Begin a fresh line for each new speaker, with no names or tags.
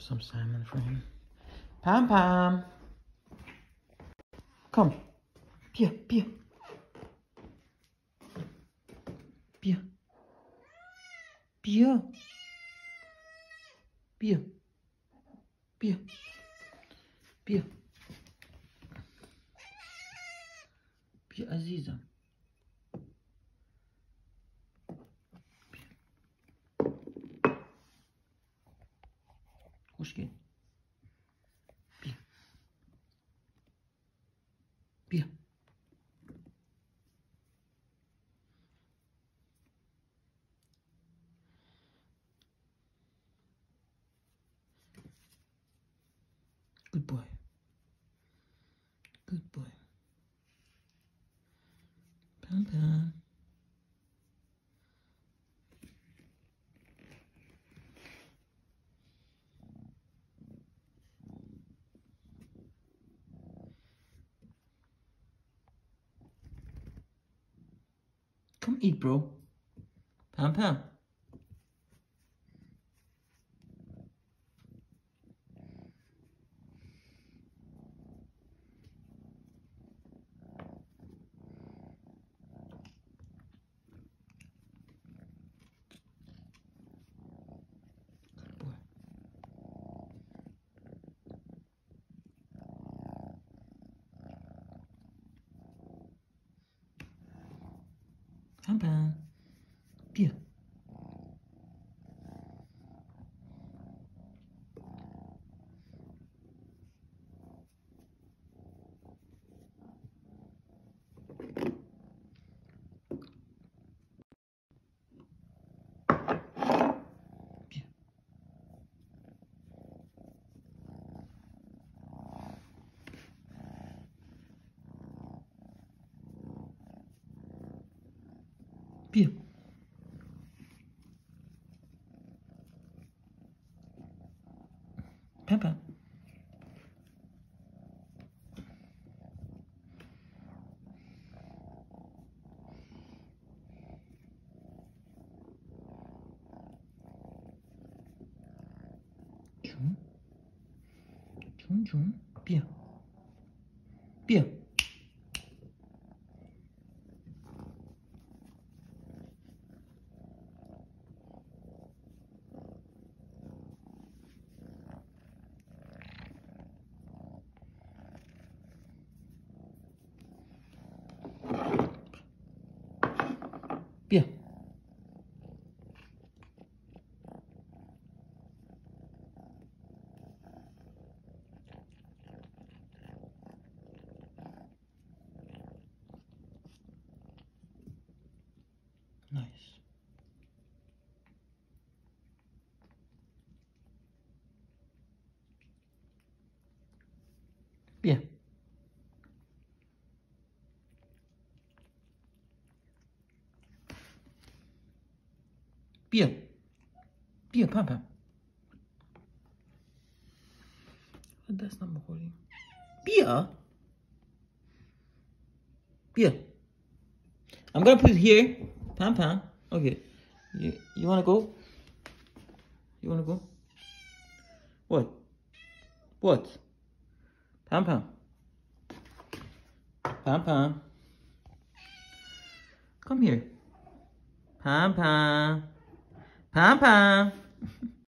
some salmon for him. Pam Pam. Come. Pia, Pia. Pia. Pia. Pia. Pia. Pia. Pia Aziza. Hoş. Good boy. Good boy. Pam Pam. Come eat, bro. Pam Pam. Pam Pam. Pia. Pia. Pia. Pam Pam. Chum. Chum chum. Nice. Bien. Bien. Bien, Papa. That's not recording. Beer? Beer. I'm gonna put it here. Pam Pam. Okay. You you wanna go? You wanna go? What? What? Pam Pam. Pam Pam. Come here. Pam Pam. Pam Pam.